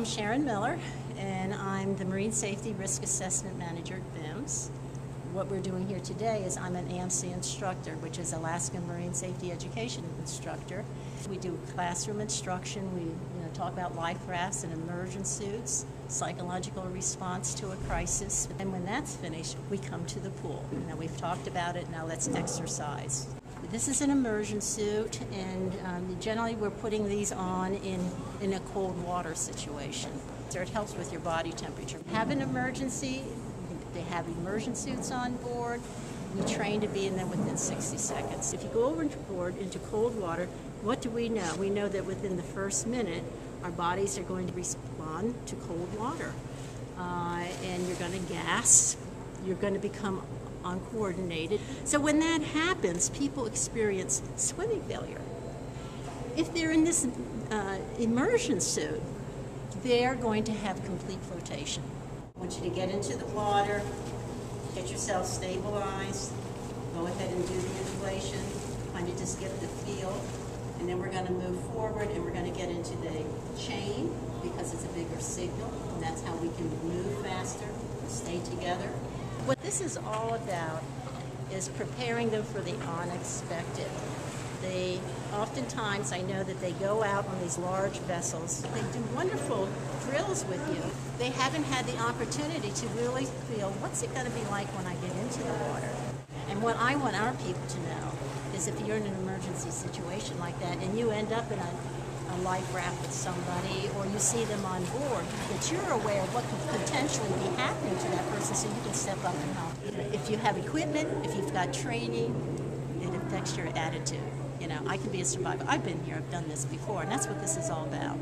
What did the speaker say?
I'm Sharon Miller, and I'm the Marine Safety Risk Assessment Manager at VIMS. What we're doing here today is I'm an AMSEA instructor, which is Alaska Marine Safety Education instructor. We do classroom instruction. We you know, talk about life rafts and immersion suits, psychological response to a crisis. And when that's finished, we come to the pool. Now we've talked about it, now let's exercise. This is an immersion suit, and um, generally we're putting these on in, in a cold water situation. So it helps with your body temperature. Have an emergency, they have immersion suits on board. We train to be in them within 60 seconds. If you go overboard into cold water, what do we know? We know that within the first minute, our bodies are going to respond to cold water. Uh, and you're going to gas, you're going to become uncoordinated. So when that happens, people experience swimming failure. If they're in this uh, immersion suit, they're going to have complete flotation. I want you to get into the water, get yourself stabilized, go ahead and do the inflation, kind of just get the feel, and then we're going to move forward and we're going to get into the chain because it's a bigger signal, and that's how we can move faster, stay together. What this is all about is preparing them for the unexpected. They oftentimes, I know that they go out on these large vessels. They do wonderful drills with you. They haven't had the opportunity to really feel what's it going to be like when I get into the water. And what I want our people to know is if you're in an emergency situation like that and you end up in a a life raft with somebody or you see them on board, that you're aware of what could potentially be happening to that person so you can step up and help. If you have equipment, if you've got training, it affects your attitude. You know, I can be a survivor. I've been here, I've done this before, and that's what this is all about.